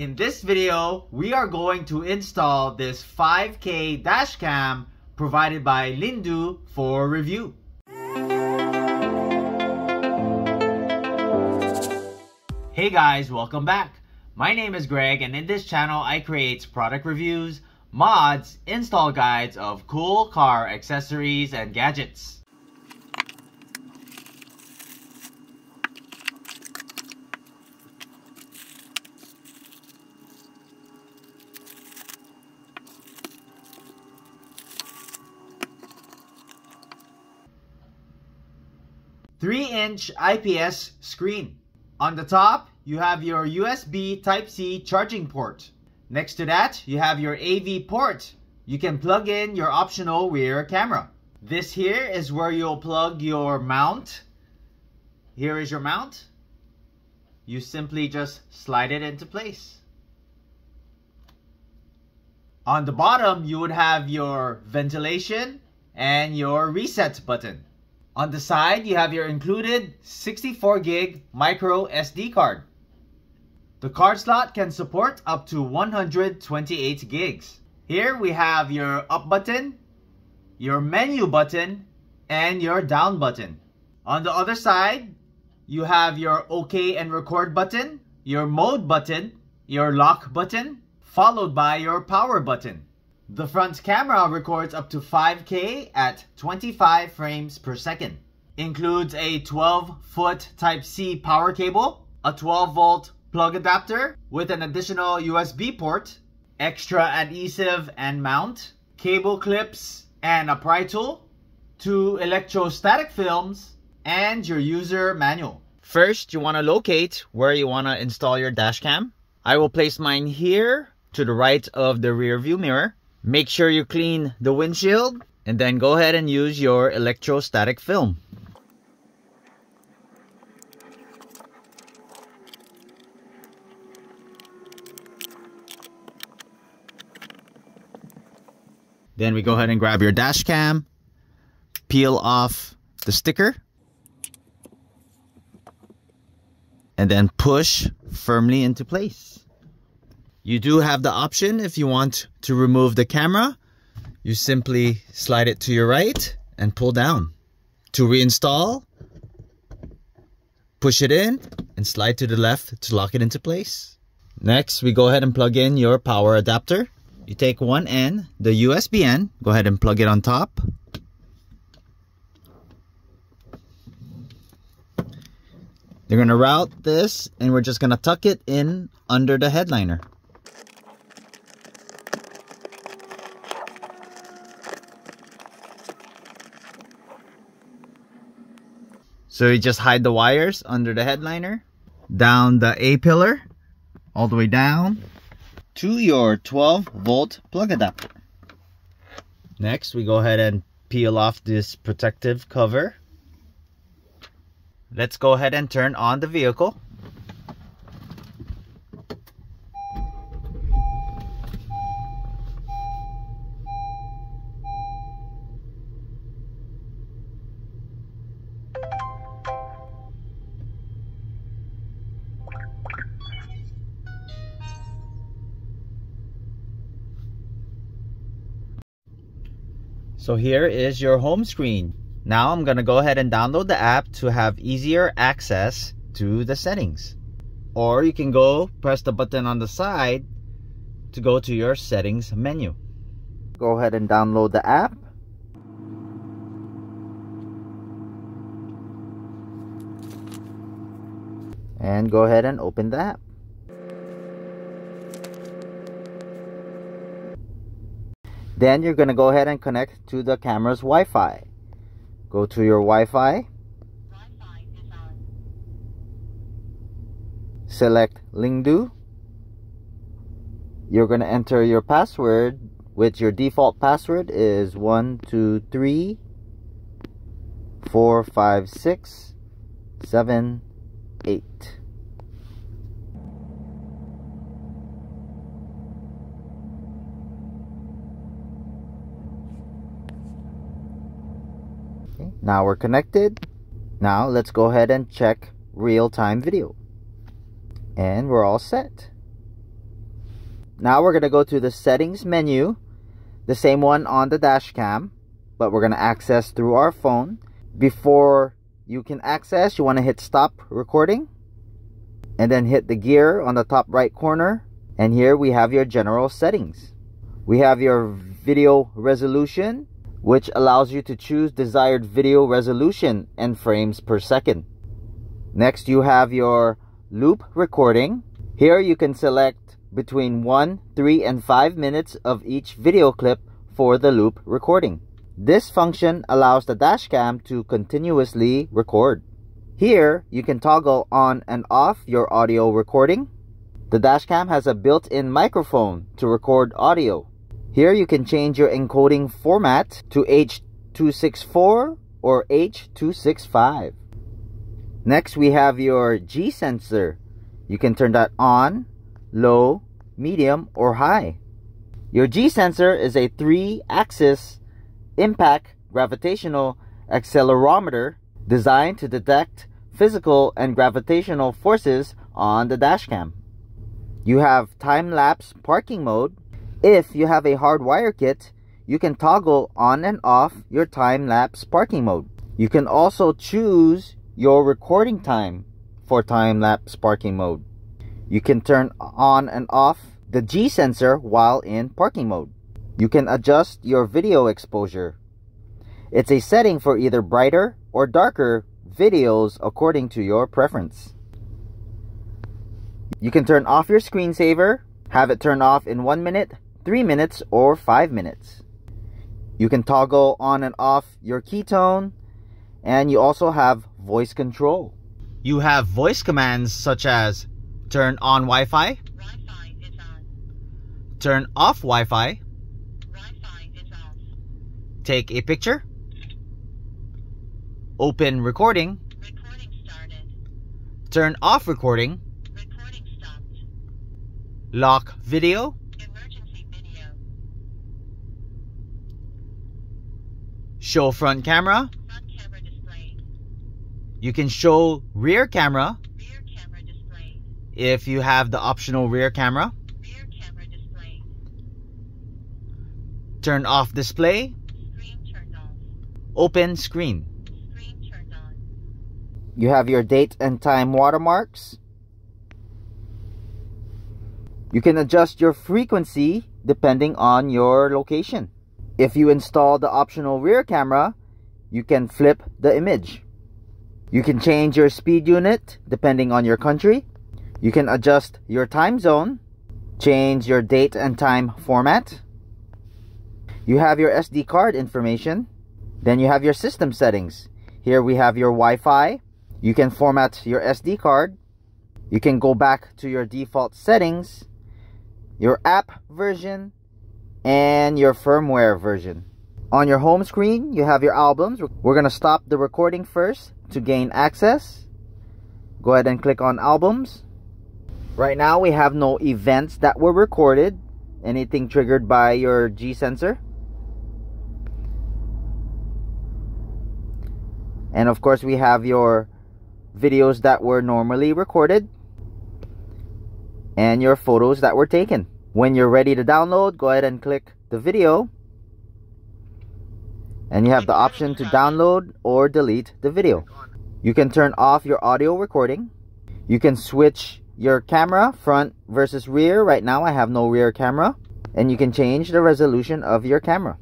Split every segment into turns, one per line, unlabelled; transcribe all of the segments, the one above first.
In this video, we are going to install this 5K dash cam provided by Lingdu for review. Hey guys, welcome back. My name is Greg and in this channel I create product reviews, mods, install guides of cool car accessories and gadgets. 3-inch IPS screen. On the top, you have your USB Type-C charging port. Next to that, you have your AV port. You can plug in your optional rear camera. This here is where you'll plug your mount. Here is your mount. You simply just slide it into place. On the bottom, you would have your ventilation and your reset button. On the side, you have your included 64 gig micro SD card. The card slot can support up to 128 gigs. Here we have your up button, your menu button, and your down button. On the other side, you have your OK and record button, your mode button, your lock button, followed by your power button. The front camera records up to 5K at 25 frames per second. Includes a 12 foot Type-C power cable, a 12 volt plug adapter with an additional USB port, extra adhesive and mount, cable clips and a pry tool, two electrostatic films, and your user manual. First, you want to locate where you want to install your dash cam. I will place mine here to the right of the rear view mirror. Make sure you clean the windshield and then go ahead and use your electrostatic film. Then we go ahead and grab your dash cam, peel off the sticker, and then push firmly into place. You do have the option if you want to remove the camera. You simply slide it to your right and pull down. To reinstall, push it in and slide to the left to lock it into place. Next, we go ahead and plug in your power adapter. You take one end, the USB end, go ahead and plug it on top. Going to route this and we're just to tuck it in under the headliner. So you just hide the wires under the headliner, down the A-pillar, all the way down to your 12 volt plug adapter. Next, we go ahead and peel off this protective cover. Let's go ahead and turn on the vehicle. So here is your home screen. Now I'm gonna go ahead and download the app to have easier access to the settings. Or you can go press the button on the side to go to your settings menu. Go ahead and download the app. And go ahead and open the app. Then you're going to go ahead and connect to the camera's Wi-Fi. Go to your Wi-Fi. Wi-Fi Select Lingdu. You're going to enter your password, which your default password is 1, Okay, now we're connected. Now let's go ahead and check real-time video. And we're all set. Now we're going to go to the settings menu, the same one on the dash cam, but we're going to access through our phone. Before you can access, you want to hit stop recording and then hit the gear on the top right corner. And here we have your general settings. We have your video resolution, which allows you to choose desired video resolution and frames per second. Next, you have your loop recording. Here you can select between 1, 3, and 5 minutes of each video clip for the loop recording. This function allows the dashcam to continuously record. Here, you can toggle on and off your audio recording. The dashcam has a built-in microphone to record audio. Here you can change your encoding format to H.264 or H.265. Next, we have your G sensor. You can turn that on, low, medium, or high. Your G sensor is a three-axis impact gravitational accelerometer designed to detect physical and gravitational forces on the dashcam. You have time-lapse parking mode, if you have a hardwire kit, you can toggle on and off your time-lapse parking mode. You can also choose your recording time for time-lapse parking mode. You can turn on and off the G sensor while in parking mode. You can adjust your video exposure. It's a setting for either brighter or darker videos according to your preference. You can turn off your screensaver, have it turn off in one minute, 3 minutes or 5 minutes. You can toggle on and off your keytone and you also have voice control.
You have voice commands such as turn on Wi-Fi,
Wi-Fi is on.
turn off Wi-Fi,
Wi-Fi is off.
take a picture, open recording,
Recording
turn off recording,
Recording
lock video,
Emergency video.
Show front camera,
Front camera displayed.
you can show rear camera
Rear camera displayed.
if you have the optional rear camera,
Rear camera displayed.
turn off display,
Screen turned off.
open screen.
Screen turned on.
You have your date and time watermarks. You can adjust your frequency depending on your location. If you install the optional rear camera, you can flip the image. You can change your speed unit depending on your country. You can adjust your time zone, change your date and time format. You have your SD card information. Then you have your system settings. Here we have your Wi-Fi. You can format your SD card. You can go back to your default settings, your app version, and your firmware version. On your home screen, you have your albums. We're going to stop the recording first to gain access. Go ahead and click on albums. Right now, we have no events that were recorded. Anything triggered by your G sensor. And of course, we have your videos that were normally recorded and your photos that were taken. When you're ready to download, go ahead and click the video. And you have the option to download or delete the video. You can turn off your audio recording. You can switch your camera front versus rear. Right now, I have no rear camera. And you can change the resolution of your camera.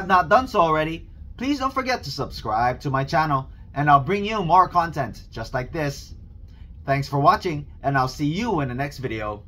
Have not done so already, please don't forget to subscribe to my channel and I'll bring you more content just like this. Thanks for watching and I'll see you in the next video.